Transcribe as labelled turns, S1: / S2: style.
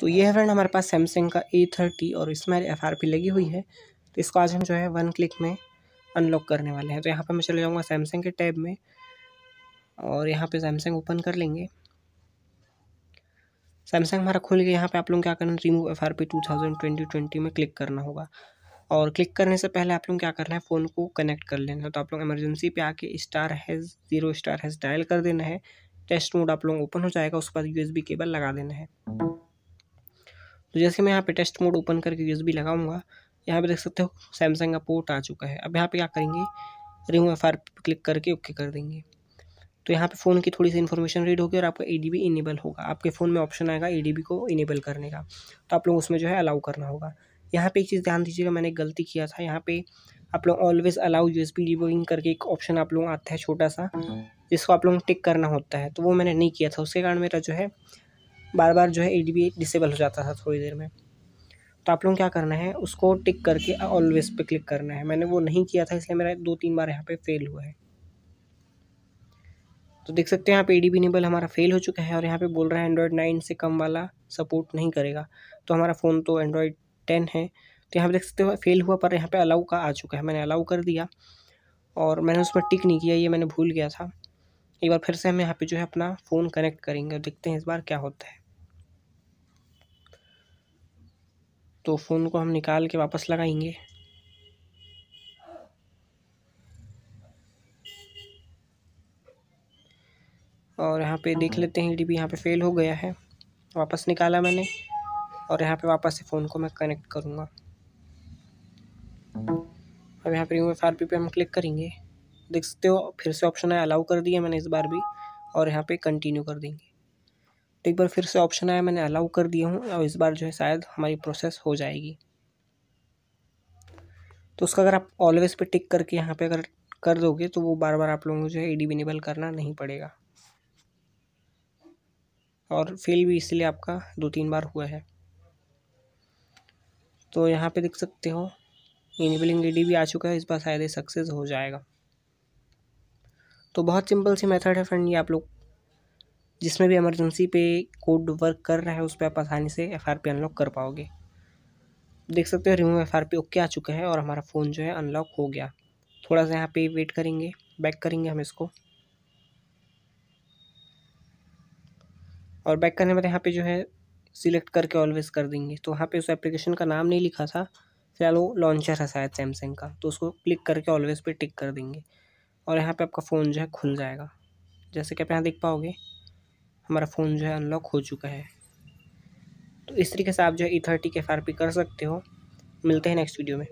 S1: तो ये है फ्रेंड हमारे पास सैमसंग का ए थर्टी और इसमें एफ़ आर पी लगी हुई है। तो इसको आज हम जो है वन क्लिक में अनलॉक करने वाले हैं। तो यहाँ पर मैं चले जाऊँगा सैमसंग के टैब में और यहाँ पे सैमसंग ओपन कर लेंगे। सैमसंग हमारा खुल गया। यहाँ पे आप लोग क्या करना remove F R P two thousand twenty twenty में क्लिक करना होगा। और क्लिक करने से पहले आप लोग क्या करना है? फ़ोन को कनेक्ट कर लेना है। तो आप लोग इमरजेंसी पे आके star hash zero star hash dial कर देना है। टेस्ट मोड आप लोग ओपन हो जाएगा। उसके बाद USB केबल लगा देना है। तो जैसे मैं यहाँ पे टेस्ट मोड ओपन करके यूएसबी लगाऊँगा, यहाँ पे देख सकते हो सैमसंग का पोर्ट आ चुका है। अब यहाँ पे क्या करेंगे? रिमूव एफ़ आर क्लिक करके ओके कर देंगे। तो यहाँ पे फ़ोन की थोड़ी सी इन्फॉर्मेशन रीड होगी और आपका ए डी बी इनेबल होगा। आपके फ़ोन में ऑप्शन आएगा ए डी बी को इनेबल करने का। तो आप लोग उसमें जो है अलाउ करना होगा। यहाँ पे एक चीज़ ध्यान दीजिएगा, मैंने गलती किया था। यहाँ पे आप लोग ऑलवेज अलाउ यू एस करके एक ऑप्शन आप लोग आता है छोटा सा, जिसको आप लोगों लोग टिक करना होता है। तो वो मैंने नहीं किया था। उसके कारण मेरा जो है बार बार जो है ए डी बी डिसेबल हो जाता था थोड़ी देर में। तो आप लोग क्या करना है, उसको टिक करके ऑलवेज पे क्लिक करना है। मैंने वो नहीं किया था, इसलिए मेरा दो तीन बार यहाँ पे फेल हुआ है। तो देख सकते हैं यहाँ पे ए डी हमारा फेल हो चुका है और यहाँ पे बोल रहा है एंड्रॉयड नाइन से कम वाला सपोर्ट नहीं करेगा। तो हमारा फ़ोन तो एंड्रॉयड टेन है। तो यहाँ पे देख सकते हो फेल हुआ, पर यहाँ पे अलाउ का आ चुका है। मैंने अलाउ कर दिया और मैंने उसमें टिक नहीं किया, ये मैंने भूल गया था। एक बार फिर से हम यहाँ पे जो है अपना फ़ोन कनेक्ट करेंगे और देखते हैं इस बार क्या होता है। तो फ़ोन को हम निकाल के वापस लगाएँगे। और यहाँ पे देख लेते हैं डी यहाँ पे फेल हो गया है। वापस निकाला मैंने और यहाँ पे वापस से फ़ोन को मैं कनेक्ट करूँगा। अब यहाँ पे रिमूव एफ़ आर पी पे हम क्लिक करेंगे। देख सकते हो फिर से ऑप्शन है अलाउ कर दिया मैंने इस बार भी और यहाँ पे कंटिन्यू कर देंगे। तो एक बार फिर से ऑप्शन आया, मैंने अलाउ कर दिया हूँ, और इस बार जो है शायद हमारी प्रोसेस हो जाएगी। तो उसका अगर आप ऑलवेज पे टिक करके यहाँ पे अगर कर दोगे तो वो बार बार आप लोगों को जो है ई डी इनेबल करना नहीं पड़ेगा। और फेल भी इसलिए आपका दो तीन बार हुआ है। तो यहाँ पे देख सकते हो इनेबलिंग डी भी आ चुका है, इस बार शायद सक्सेस हो जाएगा। तो बहुत सिंपल सी मेथड है फ्रेंड ये आप लोग जिसमें भी इमरजेंसी पे कोड वर्क कर रहा है, उस पर आप आसानी से एफ़ आर पी अनलॉक कर पाओगे। देख सकते हो remove F R P okay आ चुका है और हमारा फ़ोन जो है अनलॉक हो गया। थोड़ा सा यहाँ पे वेट करेंगे बैक करेंगे हम इसको। और बैक करने के बाद यहाँ पे जो है सिलेक्ट करके ऑलवेज कर देंगे। तो वहाँ पे उस एप्लीकेशन का नाम नहीं लिखा था, फ़िलहाल वो लॉन्चर है शायद सैमसंग का। तो उसको क्लिक करके ऑलवेज पे टिक कर देंगे। और यहाँ पे आपका फ़ोन जो है खुल जाएगा। जैसे कि आप यहाँ देख पाओगे हमारा फ़ोन जो है अनलॉक हो चुका है। तो इस तरीके से आप जो है ई थर्टी के एफ़ कर सकते हो। मिलते हैं नेक्स्ट वीडियो में।